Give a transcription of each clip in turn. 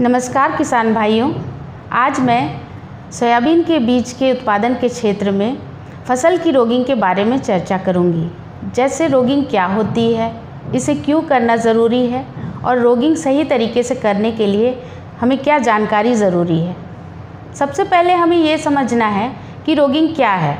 नमस्कार किसान भाइयों। आज मैं सोयाबीन के बीज के उत्पादन के क्षेत्र में फ़सल की रोगिंग के बारे में चर्चा करूँगी। जैसे रोगिंग क्या होती है, इसे क्यों करना ज़रूरी है और रोगिंग सही तरीके से करने के लिए हमें क्या जानकारी ज़रूरी है। सबसे पहले हमें ये समझना है कि रोगिंग क्या है।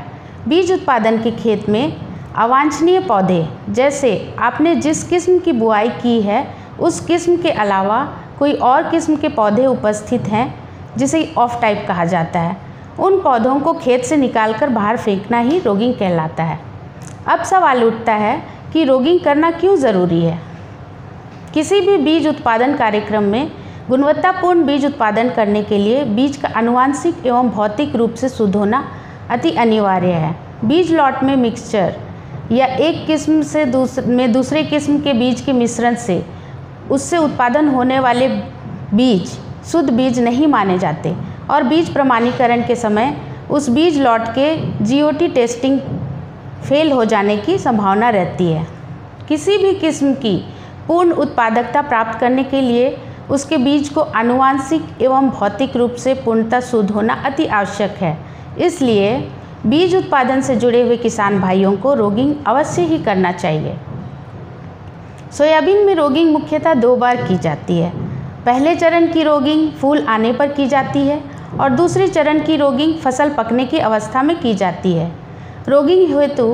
बीज उत्पादन के खेत में अवांछनीय पौधे, जैसे आपने जिस किस्म की बुआई की है, उस किस्म के अलावा कोई और किस्म के पौधे उपस्थित हैं, जिसे ऑफ़ टाइप कहा जाता है। उन पौधों को खेत से निकालकर बाहर फेंकना ही रोगिंग कहलाता है। अब सवाल उठता है कि रोगिंग करना क्यों ज़रूरी है? किसी भी बीज उत्पादन कार्यक्रम में गुणवत्तापूर्ण बीज उत्पादन करने के लिए बीज का अनुवांशिक एवं भौतिक रूप से शुद्ध होना अति अनिवार्य है। बीज लॉट में मिक्सचर या एक किस्म से दूसरे में दूसरे किस्म के बीज के मिश्रण से उससे उत्पादन होने वाले बीज, शुद्ध बीज नहीं माने जाते और बीज प्रमाणीकरण के समय उस बीज लॉट के जीओटी टेस्टिंग फेल हो जाने की संभावना रहती है। किसी भी किस्म की पूर्ण उत्पादकता प्राप्त करने के लिए उसके बीज को आनुवांशिक एवं भौतिक रूप से पूर्णतः शुद्ध होना अति आवश्यक है। इसलिए बीज उत्पादन से जुड़े हुए किसान भाइयों को रोगिंग अवश्य ही करना चाहिए। सोयाबीन में रोगिंग मुख्यतः दो बार की जाती है। पहले चरण की रोगिंग फूल आने पर की जाती है और दूसरे चरण की रोगिंग फ़सल पकने की अवस्था में की जाती है। रोगिंग हेतु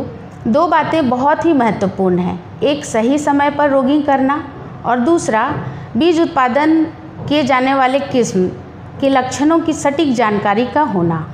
दो बातें बहुत ही महत्वपूर्ण हैं। एक, सही समय पर रोगिंग करना और दूसरा, बीज उत्पादन किए जाने वाले किस्म के लक्षणों की सटीक जानकारी का होना।